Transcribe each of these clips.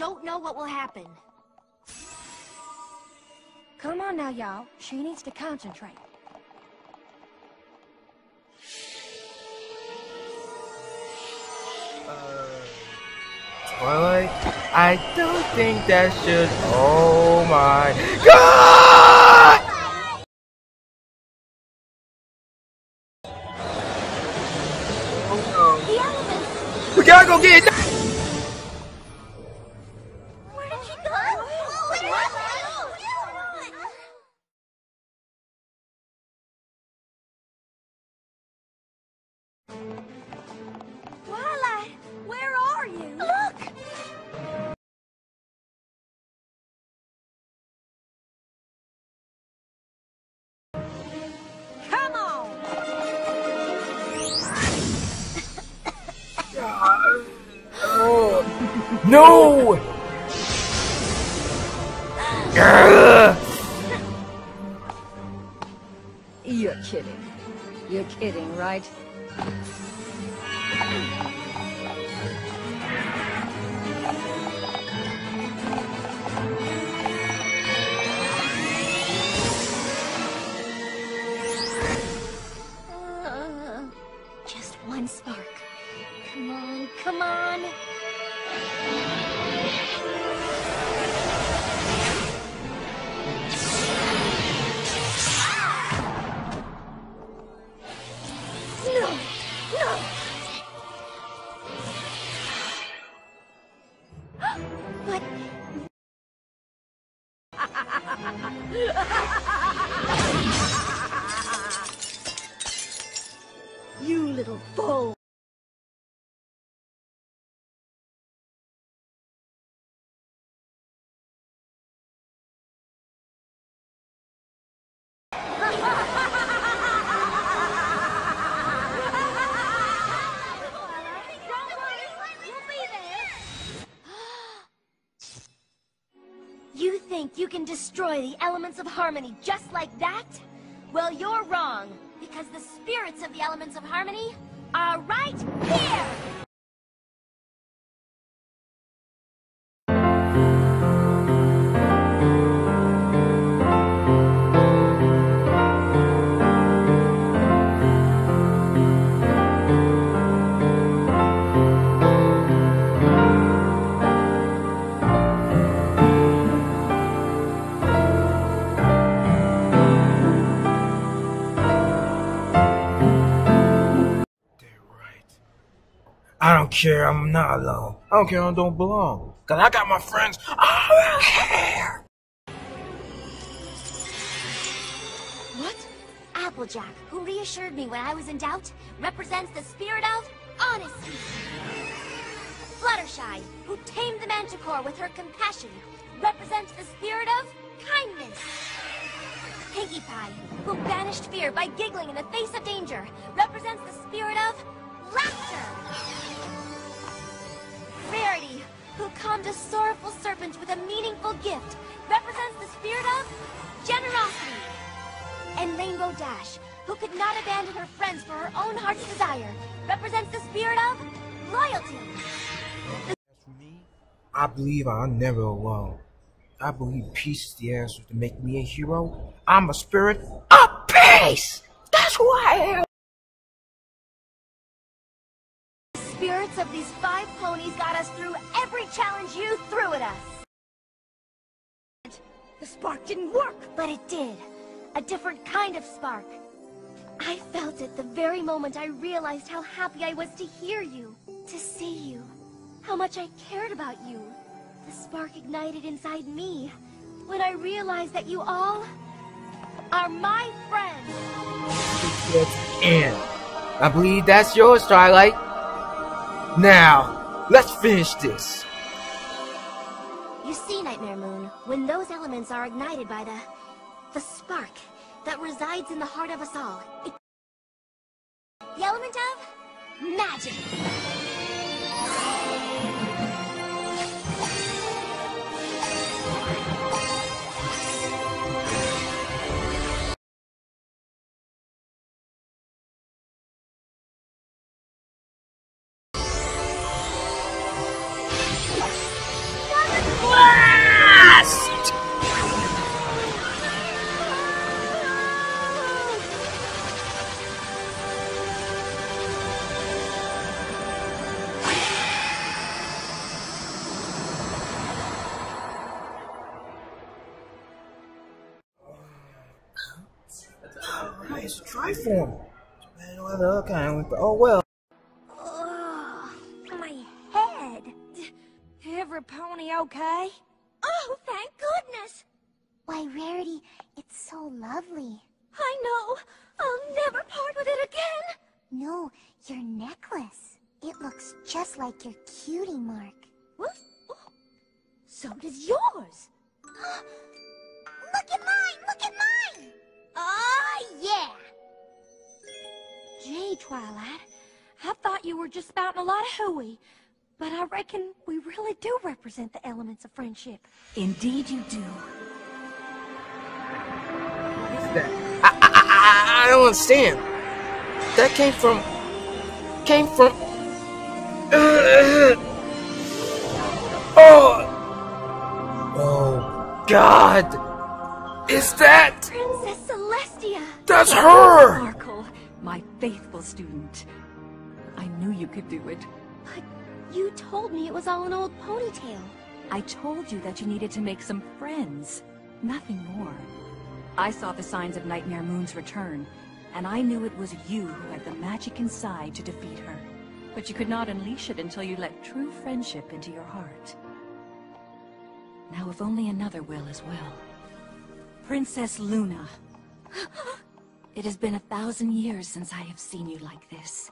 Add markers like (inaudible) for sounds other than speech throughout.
don't know what will happen. Come on now, y'all. She needs to concentrate. Twilight? I don't think that should. Oh my god! Oh The elements! no. We gotta go get it! Twilight, where are you? Look! Come on! Oh. (laughs) No! You're kidding. You're kidding, right? うん。Think you can destroy the elements of harmony just like that? Well, you're wrong, because the spirits of the elements of harmony are right here! Care, I'm not alone. I don't care, I don't belong. Cause I got my friends over here. What? Applejack, who reassured me when I was in doubt, represents the spirit of honesty. Fluttershy, who tamed the manticore with her compassion, represents the spirit of kindness. Pinkie Pie, who banished fear by giggling in the face of danger, represents the spirit of laughter. Who calmed a sorrowful serpent with a meaningful gift, represents the spirit of generosity. And Rainbow Dash, who could not abandon her friends for her own heart's desire, represents the spirit of loyalty. For me, I believe I'm never alone. I believe peace is the answer to make me a hero. I'm a spirit of peace! That's who I am! Of these five ponies got us through every challenge you threw at us. The spark didn't work! But it did. A different kind of spark. I felt it the very moment I realized how happy I was to hear you, to see you, how much I cared about you. The spark ignited inside me when I realized that you all are my friends. In. I believe that's yours, Starlight. Now, let's finish this. You see, Nightmare Moon, when those elements are ignited by the... the spark that resides in the heart of us all, it... the element of magic. Chance to try for him. Man, no other kind went, but oh well. Ugh, my head. Every pony okay? Oh, thank goodness! Why, Rarity, it's so lovely. I know. I'll never part with it again. No, your necklace. It looks just like your cutie mark. What? So does yours. (gasps) Look at mine! Look at mine! Ah, yeah. Gee, Twilight, I thought you were just spouting a lot of hooey. But I reckon we really do represent the elements of friendship. Indeed you do. What's that? I, I, I, I don't understand. That came from. came from. (clears throat) oh! Oh, God! Is that. Princess Celestia! That's her! Sparkle, my faithful student. I knew you could do it. But you told me it was all an old ponytail. I told you that you needed to make some friends. Nothing more. I saw the signs of Nightmare Moon's return, and I knew it was you who had the magic inside to defeat her. But you could not unleash it until you let true friendship into your heart. Now if only another will as well. Princess Luna. It has been a thousand years since I have seen you like this.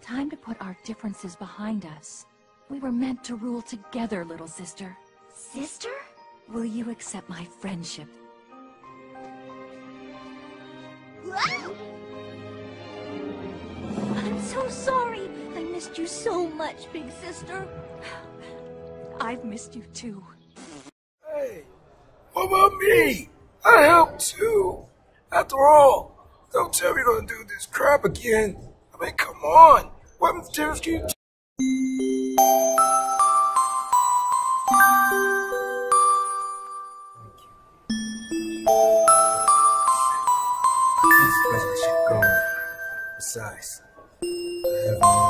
Time to put our differences behind us. We were meant to rule together, little sister. Sister? Will you accept my friendship? (gasps) I'm so sorry. I missed you so much, big sister. (sighs) I've missed you too. Hey, what about me? I helped too. After all, don't tell me you're gonna do this crap again. I mean, come on. What materials can you. Besides, I have no.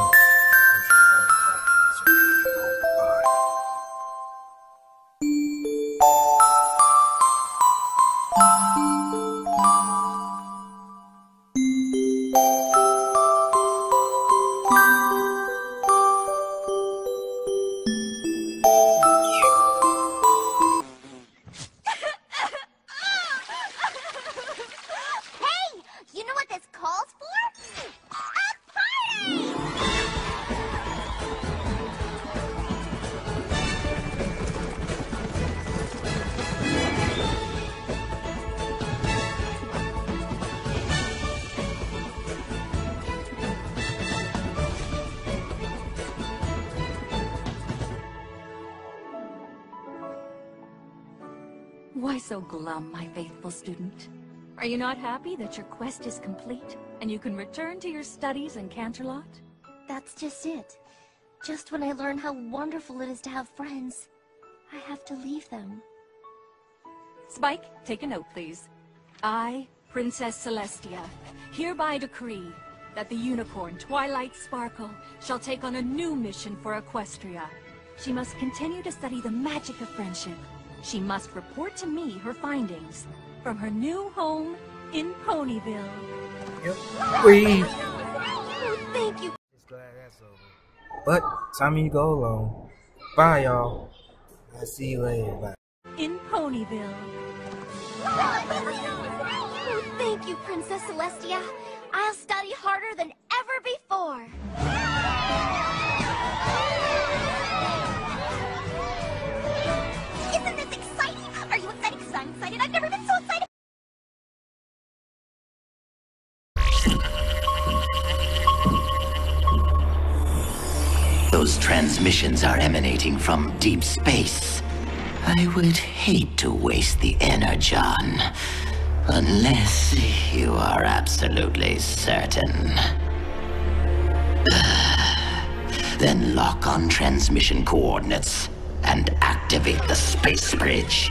Why so glum, my faithful student? Are you not happy that your quest is complete and you can return to your studies in Canterlot? That's just it. Just when I learn how wonderful it is to have friends, I have to leave them. Spike, take a note, please. I, Princess Celestia, hereby decree that the unicorn Twilight Sparkle shall take on a new mission for Equestria. She must continue to study the magic of friendship. She must report to me her findings from her new home in Ponyville. Yep. We. Oh, thank you. Just glad that's over. But time you go alone. Bye, y'all. I'll see you later. Bye. In Ponyville. Oh, thank you, Princess Celestia. I'll study harder than ever before. I'm excited. I've never been so excited. Those transmissions are emanating from deep space. I would hate to waste the energon. Unless you are absolutely certain. (sighs) Then lock on transmission coordinates and activate the space bridge.